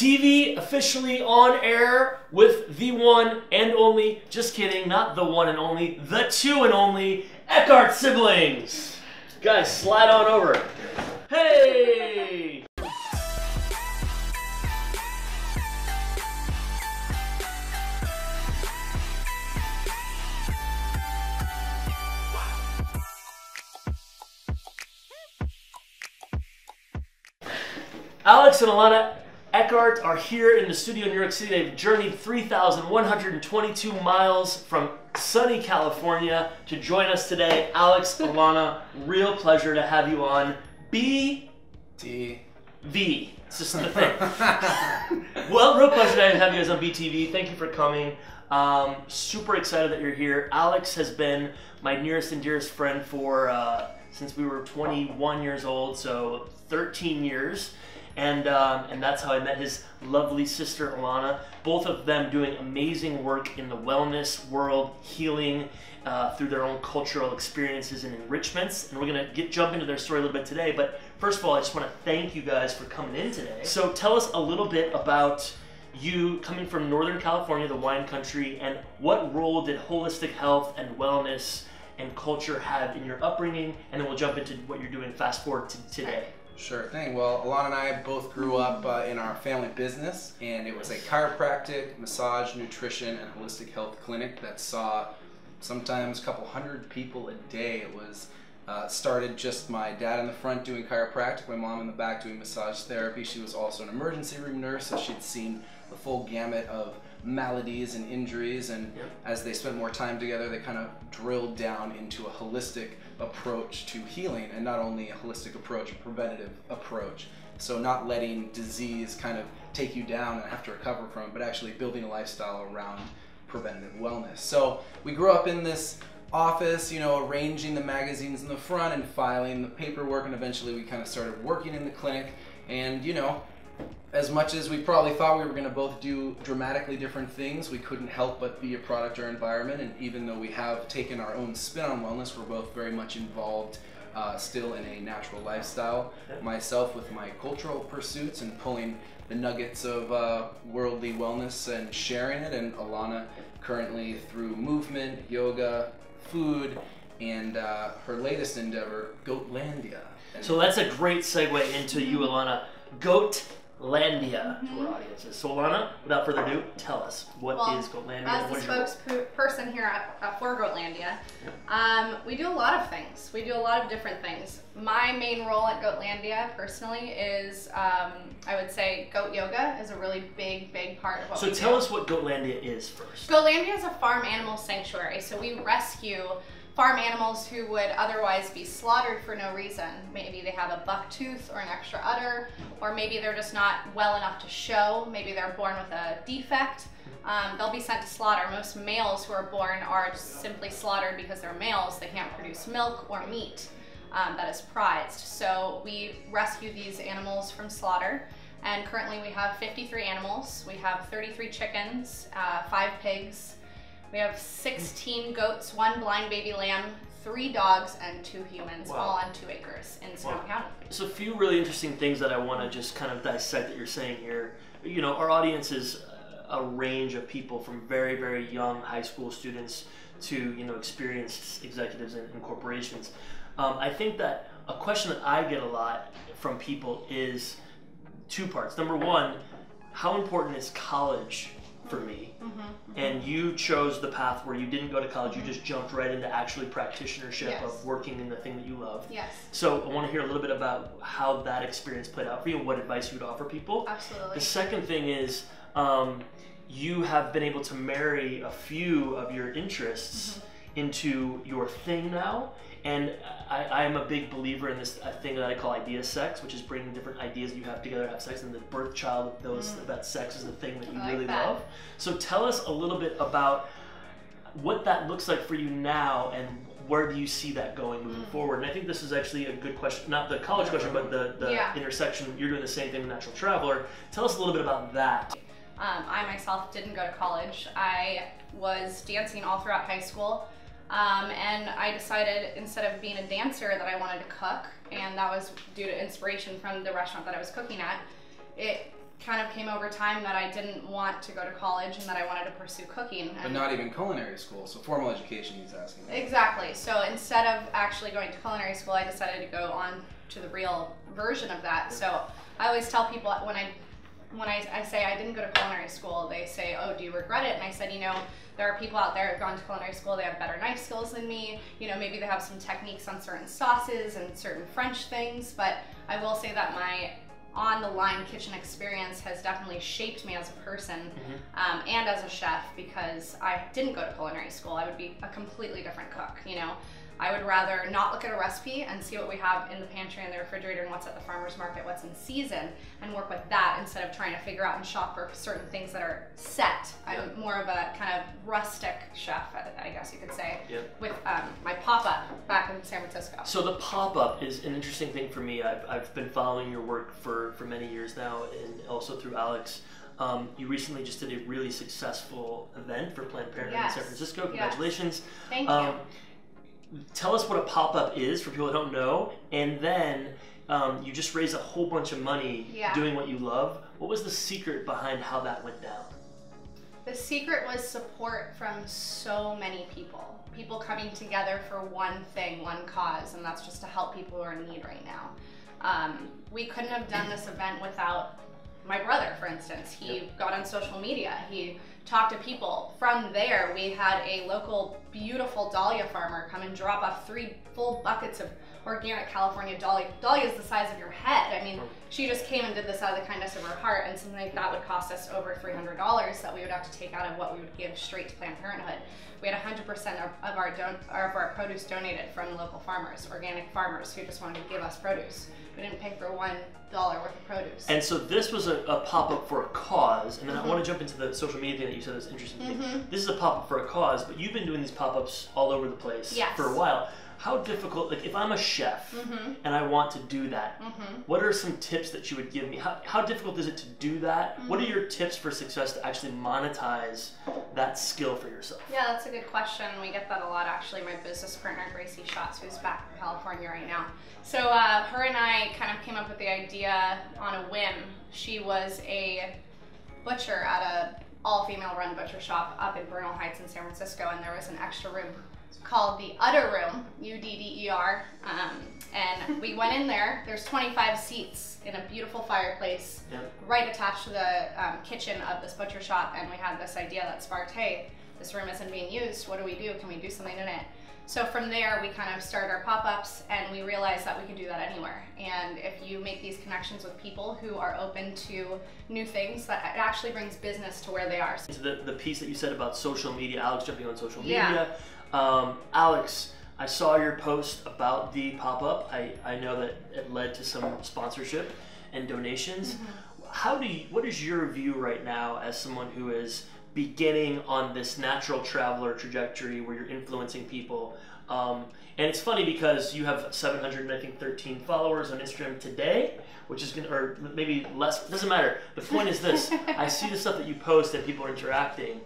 TV officially on air with the one and only, just kidding, not the one and only, the two and only Eckhart siblings. Guys, slide on over. Hey! Alex and Alana Eckhart are here in the studio in New York City. They've journeyed 3,122 miles from sunny California to join us today. Alex, Alana, real pleasure to have you on. B T. V. It's just the thing. well, real pleasure to have you guys on BTV. Thank you for coming. Um, super excited that you're here. Alex has been my nearest and dearest friend for uh, since we were 21 years old, so 13 years. And, um, and that's how I met his lovely sister Alana. Both of them doing amazing work in the wellness world, healing uh, through their own cultural experiences and enrichments. And we're gonna get jump into their story a little bit today. But first of all, I just want to thank you guys for coming in today. So tell us a little bit about you coming from Northern California, the wine country, and what role did holistic health and wellness and culture have in your upbringing? And then we'll jump into what you're doing fast forward to today. Sure thing. Well, Alana and I both grew up uh, in our family business, and it was a chiropractic, massage, nutrition, and holistic health clinic that saw sometimes a couple hundred people a day. It was uh, started just my dad in the front doing chiropractic, my mom in the back doing massage therapy. She was also an emergency room nurse, so she'd seen the full gamut of maladies and injuries. And Yep. as they spent more time together, they kind of drilled down into a holistic approach to healing, and not only a holistic approach, a preventative approach. So not letting disease kind of take you down and have to recover from, but actually building a lifestyle around preventative wellness. So we grew up in this office, you know, arranging the magazines in the front and filing the paperwork, and eventually we kind of started working in the clinic. And you know, as much as we probably thought we were going to both do dramatically different things, we couldn't help but be a product of our environment. And even though we have taken our own spin on wellness, we're both very much involved uh, still in a natural lifestyle. Myself with my cultural pursuits and pulling the nuggets of uh, worldly wellness and sharing it, and Alana currently through movement, yoga, food, and uh, her latest endeavor, Goatlandia. And So that's a great segue into you, Alana. Goatlandia to our audiences. So, Alana, without further ado, tell us what Well, is Goatlandia? As the is your role? spokesperson here at, at For Goatlandia, um, we do a lot of things. We do a lot of different things. My main role at Goatlandia, personally, is um, I would say goat yoga is a really big, big part of what So we tell do. us what Goatlandia is first. Goatlandia is a farm animal sanctuary, so we rescue farm animals who would otherwise be slaughtered for no reason. Maybe they have a buck tooth or an extra udder, or maybe they're just not well enough to show. Maybe they're born with a defect. Um, they'll be sent to slaughter. Most males who are born are simply slaughtered because they're males. They can't produce milk or meat um, that is prized. So we rescue these animals from slaughter. And currently we have 53 animals. We have 33 chickens, uh, five pigs. We have 16 goats, one blind baby lamb, three dogs, and two humans, Wow. all on two acres in Sonoma Wow. County. There's a few really interesting things that I want to just kind of dissect that you're saying here. You know, our audience is a range of people from very, very young high school students to, you know, experienced executives in, in corporations. Um, I think that a question that I get a lot from people is two parts. Number one, how important is college for me? And you chose the path where you didn't go to college, you just jumped right into actually practitionership Yes. of working in the thing that you love. Yes, So I want to hear a little bit about how that experience played out for you and what advice you'd offer people. absolutely. The second thing is um, you have been able to marry a few of your interests Mm-hmm. Into your thing now. And I, I am a big believer in this uh, thing that I call idea sex, which is bringing different ideas you have together to have sex, and the birth child of those that sex is the thing that you Mm. Like really that. love. So tell us a little bit about what that looks like for you now and where do you see that going moving forward? And I think this is actually a good question, not the college question, but the, the Yeah. intersection. You're doing the same thing with Natural Traveler. Tell us a little bit about that. Um, I myself didn't go to college. I was dancing all throughout high school. Um, and I decided instead of being a dancer that I wanted to cook, and that was due to inspiration from the restaurant that I was cooking at. It kind of came over time that I didn't want to go to college and that I wanted to pursue cooking. But not even culinary school, so formal education he's asking. Exactly. So instead of actually going to culinary school, I decided to go on to the real version of that. So I always tell people when I when I, I say I didn't go to culinary school, they say, "Oh, do you regret it?" And I said, you know, there are people out there who've gone to culinary school. They have better knife skills than me. You know, maybe they have some techniques on certain sauces and certain French things. But I will say that my on the line kitchen experience has definitely shaped me as a person um, and as a chef because I didn't go to culinary school. I would be a completely different cook, you know. I would rather not look at a recipe and see what we have in the pantry and the refrigerator and what's at the farmer's market, what's in season, and work with that instead of trying to figure out and shop for certain things that are set. I'm more of a kind of rustic chef, I guess you could say, Yep. with um, my pop up back in San Francisco. So the pop up is an interesting thing for me. I've, I've been following your work for, for many years now, and also through Alex. Um, you recently just did a really successful event for Planned Parenthood in San Francisco. Yes. Congratulations. Thank you. Tell us what a pop up is for people that don't know, and then um, you just raise a whole bunch of money Yeah. doing what you love. What was the secret behind how that went down? The secret was support from so many people. People coming together for one thing, one cause, and that's just to help people who are in need right now. Um, we couldn't have done this event without my brother, for instance. He got on social media. He talked to people. From there, we had a local, beautiful dahlia farmer come and drop off three full buckets of organic California dahlia. Dahlia is the size of your head. I mean, she just came and did this out of the kindness of her heart, and something like that would cost us over $300 that we would have to take out of what we would give straight to Planned Parenthood. We had 100% of, of our don- of our produce donated from local farmers, organic farmers who just wanted to give us produce. We didn't pay for one dollar worth of produce. And so this was a, a pop up for a cause, and then Mm-hmm. I want to jump into the social media thing that you said was interesting. me. This is a pop up for a cause, but you've been doing these pop ups all over the place Yes. for a while. How difficult, like if I'm a chef and I want to do that, Mm-hmm. what are some tips that you would give me? How, how difficult is it to do that? What are Mm-hmm. your tips for success to actually monetize that skill for yourself? Yeah, that's a good question. We get that a lot actually. My business partner, Gracie Schatz, who's back in California right now. So uh, her and I kind of came up with the idea on a whim. She was a butcher at a all-female run butcher shop up in Bernal Heights in San Francisco, and there was an extra room called the Udder Room, U-D-D-E-R. Um, and we went in there. There's 25 seats in a beautiful fireplace Yep. right attached to the um, kitchen of this butcher shop, and we had this idea that sparked, hey, this room isn't being used. What do we do? Can we do something in it? So from there, we kind of started our pop-ups, and we realized that we could do that anywhere. And if you make these connections with people who are open to new things, that it actually brings business to where they are. To the, the piece that you said about social media, Alex jumping on social Yeah. Um, Alex, I saw your post about the pop up. I, I know that it led to some sponsorship and donations. How do you, what is your view right now as someone who is beginning on this natural traveler trajectory where you're influencing people? Um, and it's funny because you have 700, I think, 13 followers on Instagram today, which is gonna, or maybe less. Doesn't matter. The point is this: I see the stuff that you post and people are interacting.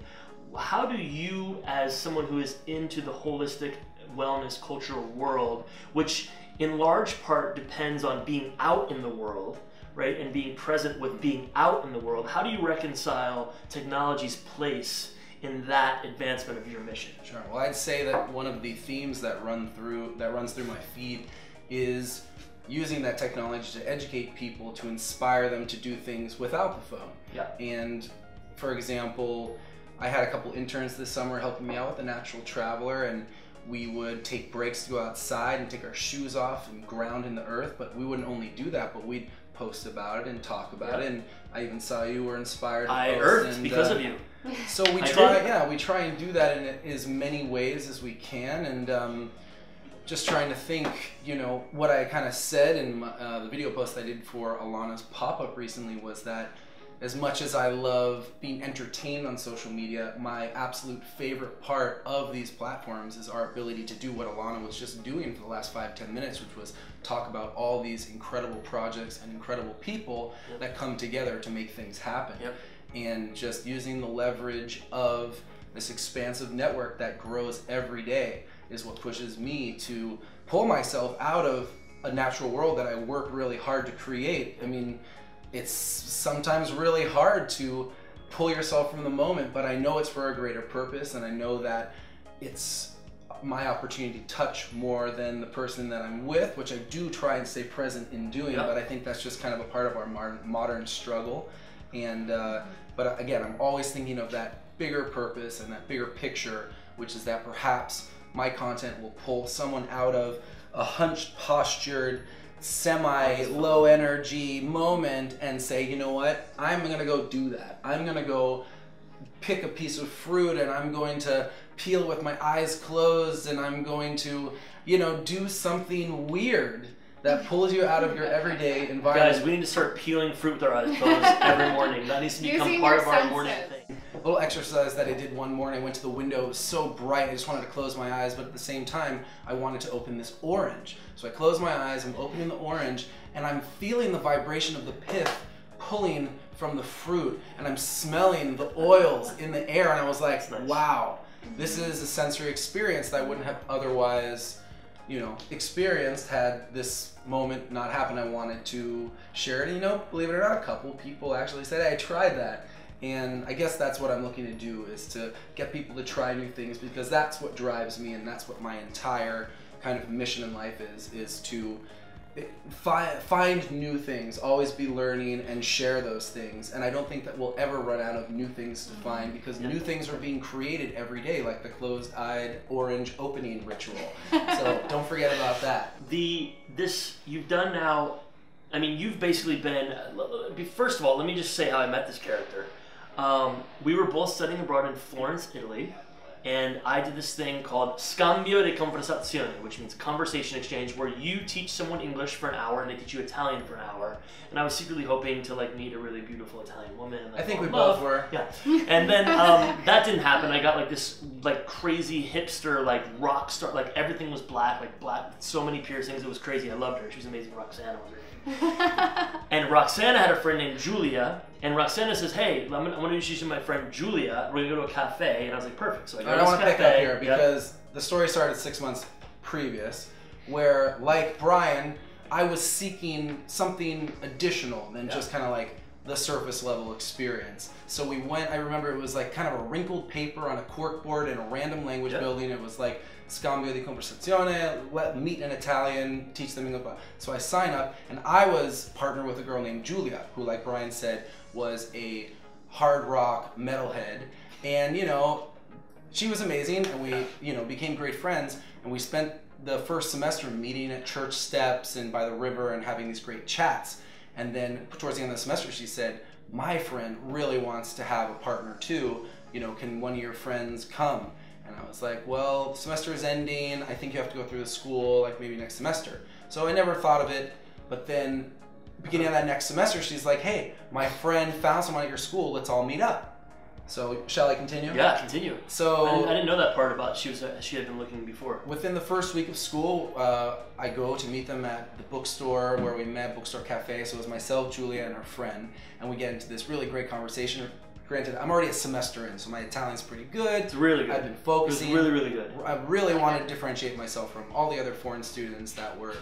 How do you, as someone who is into the holistic wellness cultural world, which in large part depends on being out in the world, right, and being present with being out in the world, how do you reconcile technology's place in that advancement of your mission? Sure. Well, I'd say that one of the themes that run through that runs through my feed is using that technology to educate people, to inspire them to do things without the phone. Yeah. And for example, I had a couple interns this summer helping me out with the Natural Traveler, and we would take breaks to go outside and take our shoes off and ground in the earth. But we wouldn't only do that, but we'd post about it and talk about Yeah. it. And I even saw you were inspired. to I post, earthed and, because uh, of you. so we try, did. yeah, we try and do that in as many ways as we can, and um, just trying to think, you know, what I kind of said in my, uh, the video post I did for Alana's pop up recently was that as much as I love being entertained on social media, my absolute favorite part of these platforms is our ability to do what Alana was just doing for the last five, ten minutes, which was talk about all these incredible projects and incredible people Yep. that come together to make things happen Yep. and just using the leverage of this expansive network that grows every day is what pushes me to pull myself out of a natural world that I work really hard to create. I mean, it's sometimes really hard to pull yourself from the moment, but I know it's for a greater purpose, and I know that it's my opportunity to touch more than the person that I'm with, which I do try and stay present in doing. Yep. But I think that's just kind of a part of our modern, modern struggle. And uh, but again, I'm always thinking of that bigger purpose and that bigger picture, which is that perhaps my content will pull someone out of a hunched, postured, semi low energy moment and say, you know what, I'm gonna go do that. I'm gonna go pick a piece of fruit and I'm going to peel with my eyes closed and I'm going to, you know, do something weird that pulls you out of your everyday environment. Guys, we need to start peeling fruit with our eyes closed every morning. That needs to become Using part of our morning senses. thing. Little exercise that I did one morning. I went to the window. It was so bright. I just wanted to close my eyes, but at the same time, I wanted to open this orange. So I close my eyes. I'm opening the orange, and I'm feeling the vibration of the pith pulling from the fruit, and I'm smelling the oils in the air. And I was like, nice. "Wow, this is a sensory experience that I wouldn't have otherwise." you know, experienced had this moment not happened. I wanted to share it. And, you know, believe it or not, a couple people actually said, hey, I tried that. And I guess that's what I'm looking to do is to get people to try new things because that's what drives me and that's what my entire kind of mission in life is, is to find, find new things, always be learning and share those things. And I don't think that we'll ever run out of new things to mm-hmm. find because new things are being created every day, like the closed-eyed orange opening ritual. So don't forget about that. the this you've done now i mean you've basically been uh, first of all let me just say how i met this character um, we were both studying abroad in florence italy and i did this thing called scambio di conversazione which means conversation exchange where you teach someone english for an hour and they teach you italian for an hour and i was secretly hoping to like meet a really beautiful italian woman and, like, I think we in both were. Yeah, and then um, that didn't happen. I got like this like crazy hipster like rock star. Like everything was black, like black, so many piercings. It was crazy. I loved her. She was amazing. Roxana was her name. And Roxana had a friend named Julia, and Roxana says, "Hey, I'm gonna, I'm gonna introduce you to my friend Julia. We're gonna go to a cafe." And I was like, "Perfect." So I go I to this want to pick cafe. up here Yeah. because the story started six months previous, where, like Brian, I was seeking something additional than just kind of like the surface level experience. So we went, I remember it was like kind of a wrinkled paper on a cork board in a random language Yeah. building. It was like Scambio di conversazione, let meet an Italian, teach them English. So I sign up, and I was partnered with a girl named Julia, who, like Brian said, was a hard rock metalhead. And, you know, she was amazing and we you know became great friends and we spent the first semester meeting at church steps and by the river and having these great chats and then towards the end of the semester she said my friend really wants to have a partner too you know can one of your friends come and i was like well semester is ending i think you have to go through the school like maybe next semester so i never thought of it but then beginning of that next semester she's like hey my friend found someone at your school let's all meet up so shall i continue Yeah, continue. so I didn't, I didn't know that part about she was uh, she had been looking before. Within the first week of school, uh, I go to meet them at the bookstore where we met, Bookstore Cafe. So it was myself, Julia, and her friend, and we get into this really great conversation. Granted, I'm already a semester in, so my Italian's pretty good. It's really good. I've been It was focusing. really really good. I really wanted to differentiate myself from all the other foreign students that were,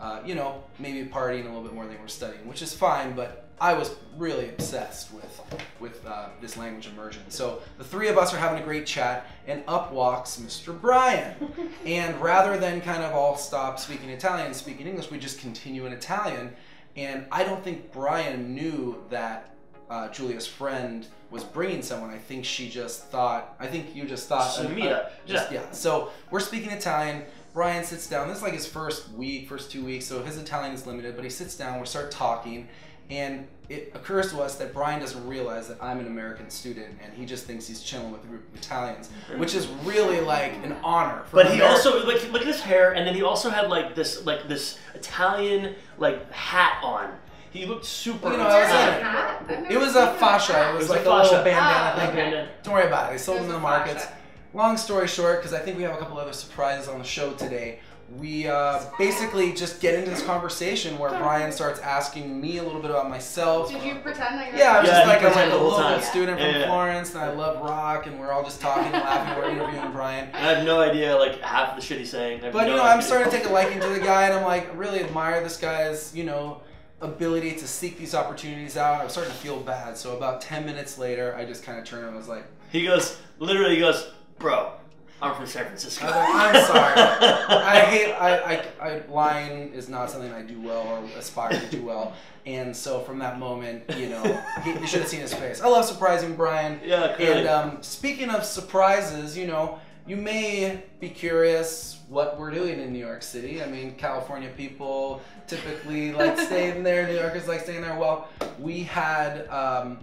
uh, you know, maybe partying a little bit more than they were studying, which is fine. But I was really obsessed with with uh, this language immersion. So the three of us are having a great chat, and up walks Mr. Brian. and rather than kind of all stop speaking Italian speaking English, we just continue in Italian. And I don't think Brian knew that uh, Julia's friend was bringing someone. I think she just thought. I think you just thought. Uh, just- yeah. yeah. So we're speaking Italian. Brian sits down. This is like his first week, first two weeks, so his Italian is limited. But he sits down. We start talking, and it occurs to us that Brian doesn't realize that I'm an American student, and he just thinks he's chilling with a group of Italians, which is really like an honor. For But he also like look at his hair, and then he also had like this like this Italian like hat on. He looked super. You know, I was Italian, in it. Hat? bro. I've never It was a that. fascia. It was, was like a a little fascia. bandana Oh, thing. okay. Don't worry about it. They sold them in the markets. fascia. Long story short, because I think we have a couple other surprises on the show today. We uh, basically just get into this conversation where Brian starts asking me a little bit about myself. Did you pretend that you're Yeah, I was Yeah, just like, I'm like a local time. student from Yeah, yeah. Florence, and I love rock, and we're all just talking and laughing. We're interviewing Brian. I have no idea like half the shit he's saying. But no you know, I'm starting to take a liking to the guy, and I'm like, I really admire this guy's, you know, ability to seek these opportunities out. I was starting to feel bad. So about 10 minutes later, I just kind of turned and was like, He goes, literally, he goes, bro, I'm from San Francisco. I was like, I'm sorry. I hate. I, I, I lying is not something I do well or aspire to do well. And so from that moment, you know, he, you should have seen his face. I love surprising Brian. Yeah, clearly. And um, speaking of surprises, you know, you may be curious what we're doing in New York City. I mean, California people typically like staying there. New Yorkers like staying there. Well, we had. Um,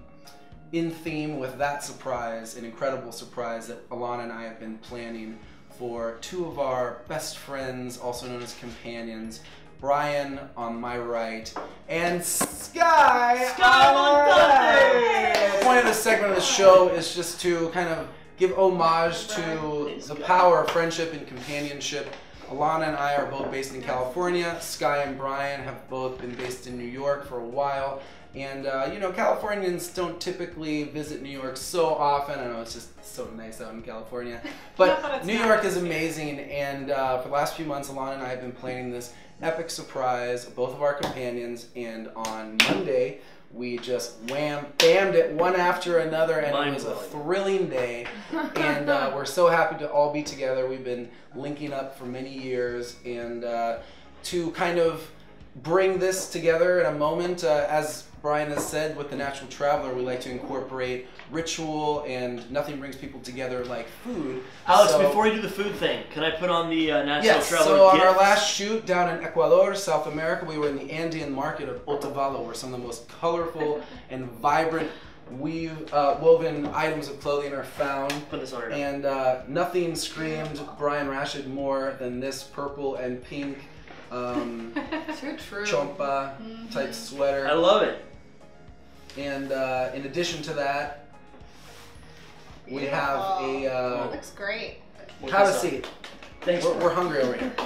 in theme with that surprise, an incredible surprise that Alana and I have been planning for two of our best friends, also known as companions, Brian on my right and Sky. Sky on my right. The point of this segment of the show is just to kind of give homage to the power of friendship and companionship. Alana and I are both based in California. Sky and Brian have both been based in New York for a while. And uh, you know, Californians don't typically visit New York so often. I know it's just so nice out in California, but New. York is amazing. And uh, for the last few months, Alana and I have been planning this epic surprise, both of our companions. And on Monday, we just wham bammed it one after another, and it was a thrilling day. and uh, we're so happy to all be together. We've been linking up for many years, and uh, to kind of bring this together in a moment, uh, as Brian has said, with the Natural Traveler, we like to incorporate ritual, and nothing brings people together like food. Alex, So- before you do the food thing, can I put on the uh, National Yes, Traveler so on gift? our last shoot down in Ecuador, South America, we were in the Andean market of Otavalo, where some of the most colorful and vibrant weave, uh, woven items of clothing are found. Put this on her. And uh, nothing screamed Brian Rashid more than this purple and pink um, Too true. chompa type sweater. I love it. And uh, in addition to that, we have a. Uh, looks great. Have a seat. Thanks. We're, we're hungry over here.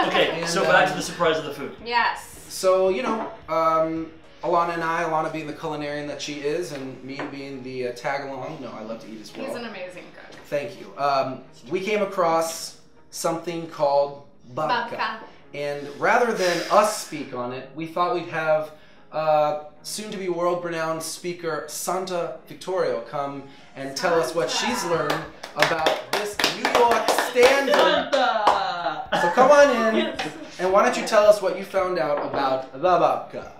Okay, And, so back um, to the surprise of the food. Yes. So, you know, um, Alana and I, Alana being the culinarian that she is, and me being the uh, tag along. No, I love to eat as well. He's an amazing cook. Thank you. Um, we came across something called babka. Babka. And rather than us speak on it, we thought we'd have uh, soon to be world renowned speaker Santa Victorio come and tell us what she's learned about this New York standard. So come on in, and why don't you tell us what you found out about the babka?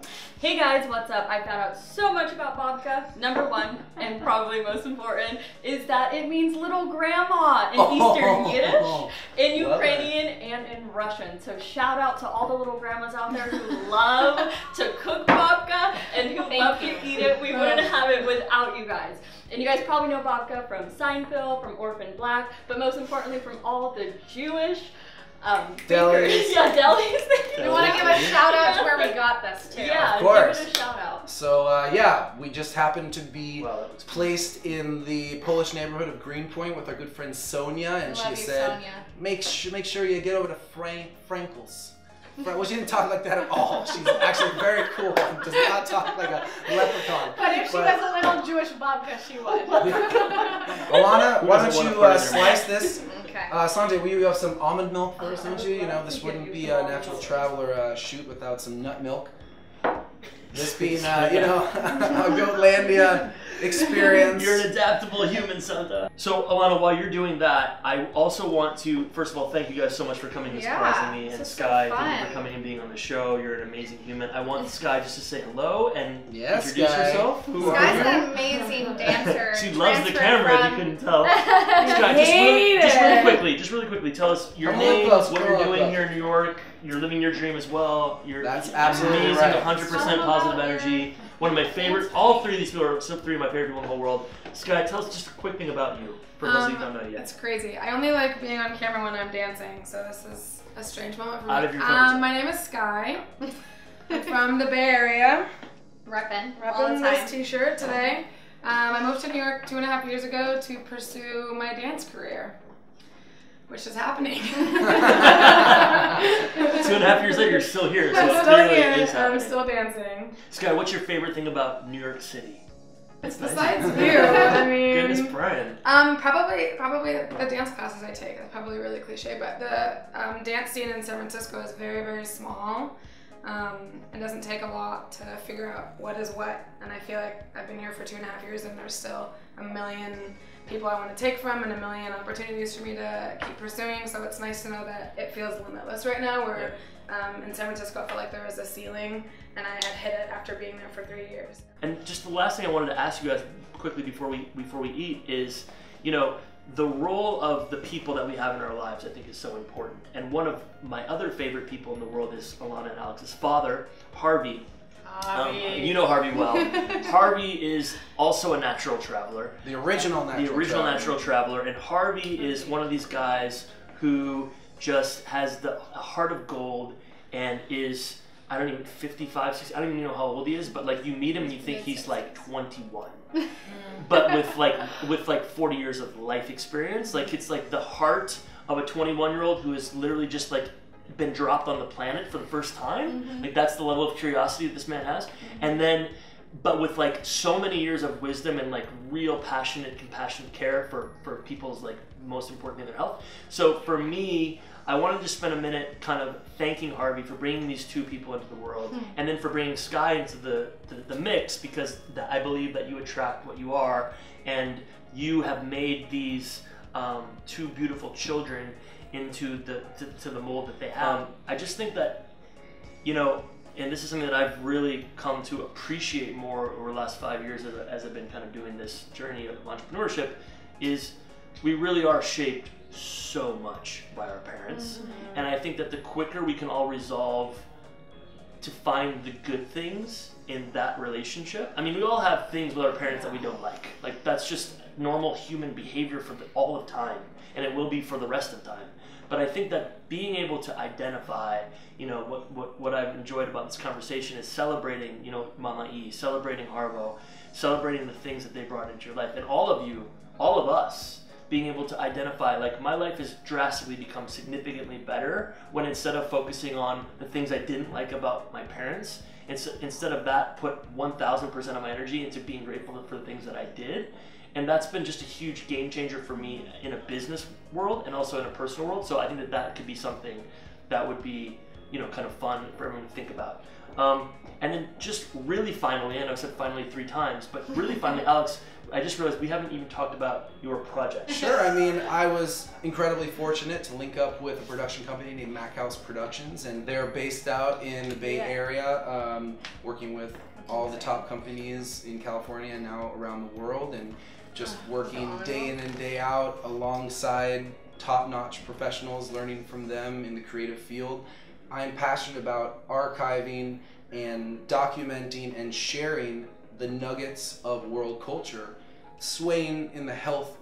Hey guys, what's up? I found out so much about babka. Number one, and probably most important, is that it means little grandma in Eastern Yiddish, in Love Ukrainian, and in Russian. So shout out to all the little grandmas out there who love to cook babka and who Thank love you. to eat it. We wouldn't have it without you guys. And you guys probably know babka from Seinfeld, from Orphan Black, but most importantly from all the Jewish um, Delis. Yeah, delis. We want to give a shout out to where we got this too. Yeah, Of course. give it a shout out. So uh, yeah, we just happened to be Wow, that was placed in the Polish neighborhood of Greenpoint with our good friend Sonia, and Love she you, said, Sonia. "Make sure, make sure you get over to Frank Frankel's." Well, she didn't talk like that at all. She's actually very cool and does not talk like a leprechaun. But if she But- was a little Jewish babka, she would. Alana, why don't you uh, slice this? okay. Uh, Sanjay, will you have some almond milk for us, don't you? You know, this wouldn't be a natural traveler uh, shoot without some nut milk. This being, uh, you know, a Goatlandia experience. You're an adaptable human, Santa. So, Alana, while you're doing that, I also want to, first of all, thank you guys so much for coming and Yeah, surprising me. And is so Sky, thank you for coming and being on the show. You're an amazing human. I want Sky just to say hello and Yes, introduce Sky. herself. Who are Sky's you? an amazing dancer. She loves the transferred camera, if from- you couldn't tell. Sky, just really, just really quickly, just really quickly, tell us your Come a little name, what you're doing here in New York. You're living your dream as well. You're That's you're absolutely amazing, right. 100% positive energy. One of my favorite, all three of these people are some three of my favorite people in the whole world. Sky, tell us just a quick thing about you for those Um, who don't know yet. It's crazy. I only like being on camera when I'm dancing, so this is a strange moment for me. Out of your comfort um, my name is Sky. I'm from the Bay Area. Reppin' all the time. this T-shirt today. Um, I moved to New York two and a half years ago to pursue my dance career, which is happening. Two and a half years later, you're still here, so I'm still clearly here. is I'm still dancing. Sky, what's your favorite thing about New York City? It's nice. besides you. I mean, Goodness, Brian. Um, probably, probably the dance classes I take. That's probably really cliche, but the um, dance scene in San Francisco is very, very small. Um, it doesn't take a lot to figure out what is what, and I feel like I've been here for two and a half years, and there's still a million people I want to take from and a million opportunities for me to keep pursuing. So it's nice to know that it feels limitless right now. Where um, in San Francisco, I felt like there was a ceiling, and I had hit it after being there for three years. And just the last thing I wanted to ask you guys quickly before we before we eat is, you know, the role of the people that we have in our lives. I think is so important. And one of my other favorite people in the world is Alana and Alex's father, Harvey. Um, you know Harvey well. Harvey is also a natural traveler. The original natural the original traveler. natural traveler, and Harvey is one of these guys who just has the heart of gold and is I don't even 55, 60, I don't even know how old he is, but like you meet him and you think he's like 21. but with like with like 40 years of life experience, like it's like the heart of a 21 year old who has literally just like been dropped on the planet for the first time. Like that's the level of curiosity that this man has. And then but with like so many years of wisdom and like real passionate compassionate care for for people's like most important thing their health so for me i wanted to spend a minute kind of thanking harvey for bringing these two people into the world and then for bringing sky into the the, the mix because that i believe that you attract what you are and you have made these um, two beautiful children into the to, to the mold that they have. I just think that you know, and this is something that I've really come to appreciate more over the last five years as, as I've been kind of doing this journey of entrepreneurship, is we really are shaped so much by our parents. Mm-hmm. And I think that the quicker we can all resolve to find the good things in that relationship. I mean, we all have things with our parents that we don't like. Like that's just normal human behavior for the, all of time, and it will be for the rest of time. But I think that being able to identify, you know, what, what, what I've enjoyed about this conversation is celebrating, you know, Mama E, celebrating Harvo, celebrating the things that they brought into your life, and all of you, all of us, being able to identify like my life has drastically become significantly better when instead of focusing on the things I didn't like about my parents, ins- instead of that, put 1000% of my energy into being grateful for the things that I did. And that's been just a huge game changer for me in a business world and also in a personal world. So I think that that could be something that would be, you know, kind of fun for everyone to think about. Um, and then just really finally, and I know I said finally three times, but really finally, Alex, I just realized we haven't even talked about your project. Sure. I mean, I was incredibly fortunate to link up with a production company named Mac House Productions, and they're based out in the Bay Yeah. Area, um, working with all the top companies in California and now around the world, and just working day in and day out alongside top-notch professionals, learning from them in the creative field. I'm passionate about archiving and documenting and sharing the nuggets of world culture, swaying in the health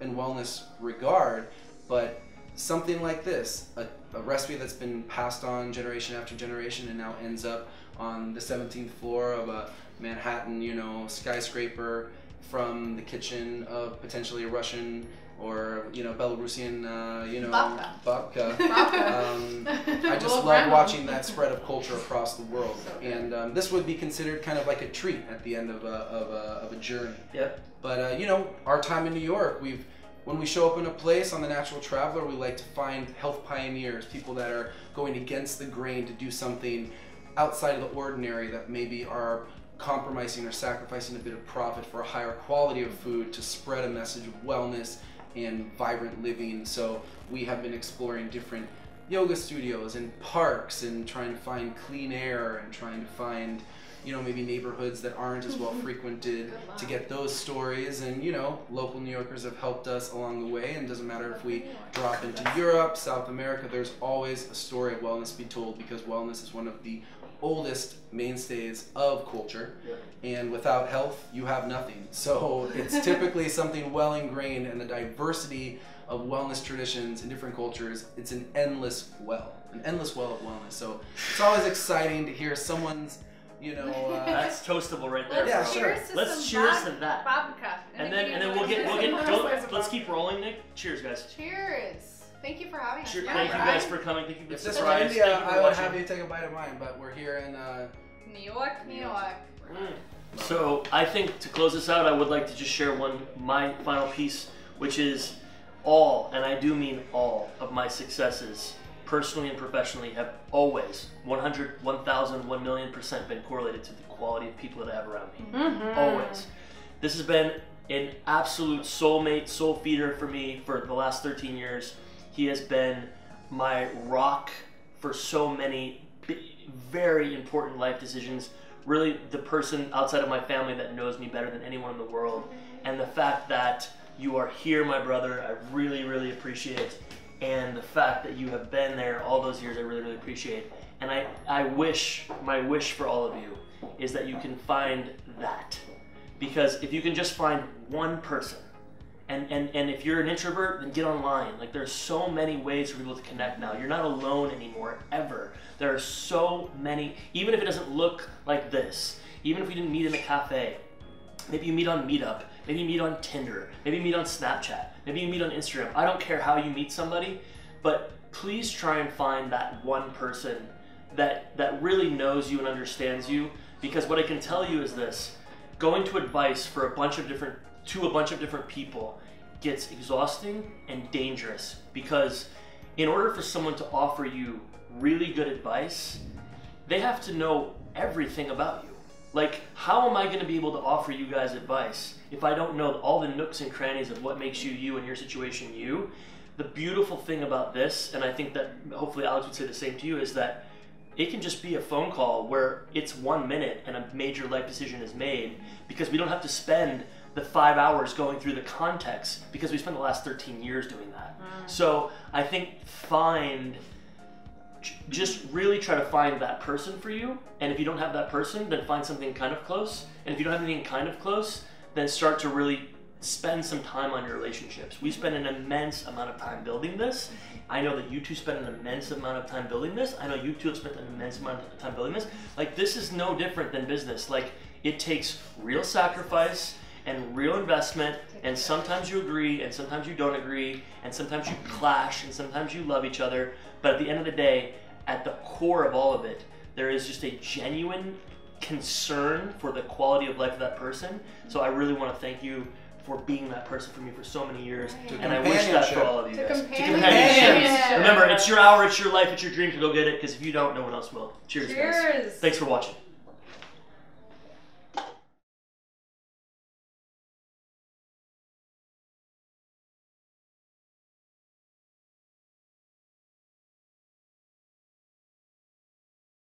and wellness regard, but something like this, a, a recipe that's been passed on generation after generation and now ends up on the 17th floor of a Manhattan, you know, skyscraper from the kitchen of potentially a Russian or you know Belarusian, uh, you know, Babka. babka. Babka. Um, I just love grandma. watching that spread of culture across the world, and um, this would be considered kind of like a treat at the end of a, of a, of a journey. Yep. But uh, you know, our time in New York, we've when we show up in a place on the Natural Traveler, we like to find health pioneers, people that are going against the grain to do something outside of the ordinary that maybe are compromising or sacrificing a bit of profit for a higher quality of food to spread a message of wellness and vibrant living. So we have been exploring different yoga studios and parks and trying to find clean air and trying to find you know maybe neighborhoods that aren't as well mm-hmm. frequented to get those stories. And you know local new yorkers have helped us along the way. And doesn't matter if we drop into europe south america there's always a story of wellness to be told because wellness is one of the oldest mainstays of culture and without health you have nothing so it's typically something well ingrained and the diversity of wellness traditions in different cultures it's an endless well an endless well of wellness so it's always exciting to hear someone's you know uh, That's toastable right there. Let's Yeah, bro. sure. to Let's some cheers bab- to that. babka. And then and then we'll get we'll get don't, let's keep rolling, Nick. Cheers, guys. Cheers. Thank you for having us. Cheers. Yeah, Thank you right? guys for coming. Thank you for if this the were surprise. India, Thank you for I would have you take a bite of mine, but we're here in uh, New York, New York. Mm. So I think to close this out, I would like to just share one my final piece, which is all, and I do mean all of my successes personally and professionally, have always 100, 1,000, 1 million percent been correlated to the quality of people that I have around me. Mm-hmm. Always. This has been an absolute soulmate, soul feeder for me for the last 13 years. He has been my rock for so many very important life decisions. Really, the person outside of my family that knows me better than anyone in the world. And the fact that you are here, my brother, I really, really appreciate. And the fact that you have been there all those years, I really, really appreciate. And I, I wish, my wish for all of you is that you can find that. Because if you can just find one person, and, and, and if you're an introvert, then get online. Like there's so many ways for people to connect now. You're not alone anymore, ever. There are so many, even if it doesn't look like this, even if we didn't meet in a cafe, maybe you meet on Meetup, maybe you meet on Tinder, maybe you meet on Snapchat, maybe you meet on Instagram. I don't care how you meet somebody, but please try and find that one person that that really knows you and understands you. Because what I can tell you is this: going to advice for a bunch of different to a bunch of different people gets exhausting and dangerous because in order for someone to offer you really good advice, they have to know everything about you. Like, how am I going to be able to offer you guys advice if I don't know all the nooks and crannies of what makes you you and your situation you? The beautiful thing about this, and I think that hopefully Alex would say the same to you, is that it can just be a phone call where it's one minute and a major life decision is made because we don't have to spend the five hours going through the context because we spent the last 13 years doing that. Mm. So I think find just really try to find that person for you. And if you don't have that person, then find something kind of close. And if you don't have anything kind of close, then start to really spend some time on your relationships. We spend an immense amount of time building this. I know that you two spend an immense amount of time building this. I know you two have spent an immense amount of time building this. Like this is no different than business. Like it takes real sacrifice and real investment and sometimes you agree and sometimes you don't agree and sometimes you clash and sometimes you love each other. But at the end of the day at the core of all of it there is just a genuine concern for the quality of life of that person. So i really want to thank you for being that person for me for so many years To and i wish that for all of you To guys. Companionship. companionship remember it's your hour it's your life it's your dream to go get it because if you don't no one else will. Cheers, guys. Cheers. thanks for watching